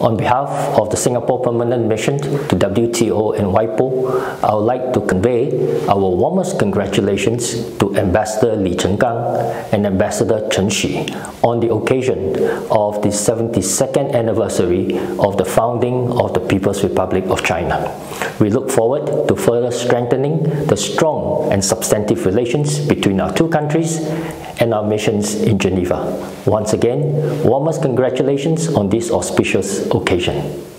On behalf of the Singapore Permanent Mission to WTO and WIPO, I would like to convey our warmest congratulations to Ambassador Li Chenggang and Ambassador Chen Xu on the occasion of the 72nd anniversary of the founding of the People's Republic of China. We look forward to further strengthening the strong and substantive relations between our two countries and our missions in Geneva. Once again, warmest congratulations on this auspicious occasion.